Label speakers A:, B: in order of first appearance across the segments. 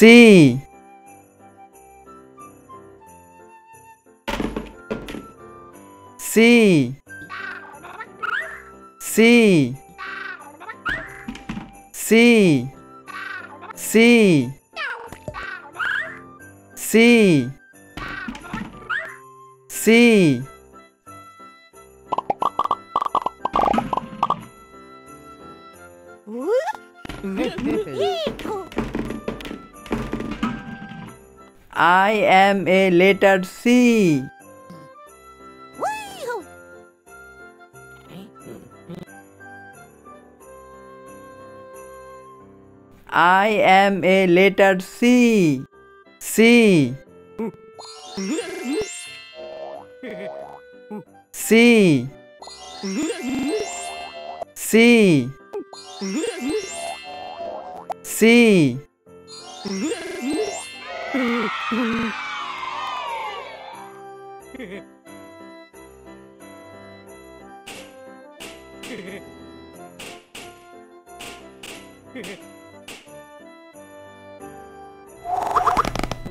A: C C C C C C C I am a letter C. I am a letter C. C. C. C. C.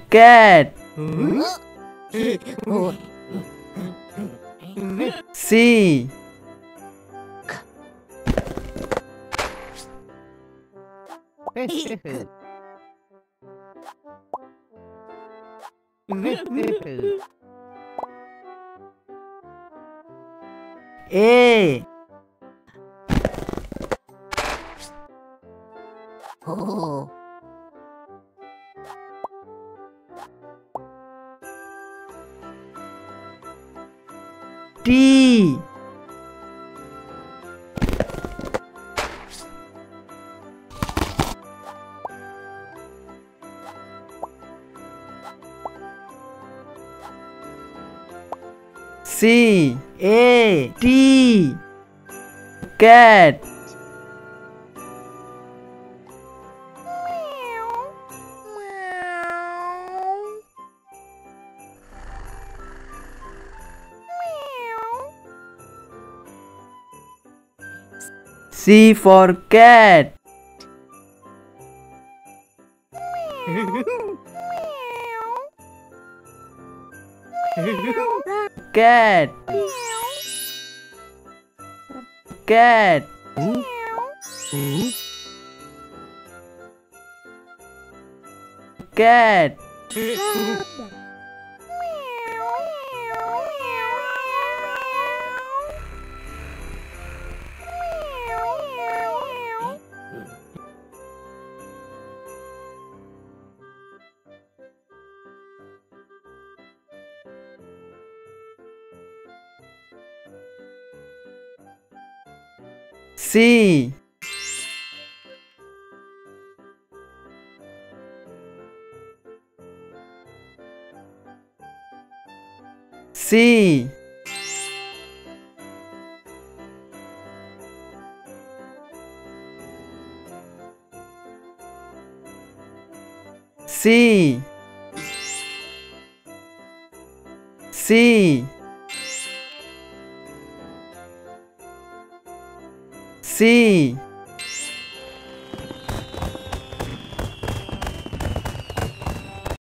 A: Cat. C. A.
B: Oh.
A: C A T cat. C for cat cat. Cat. Cat C C C C C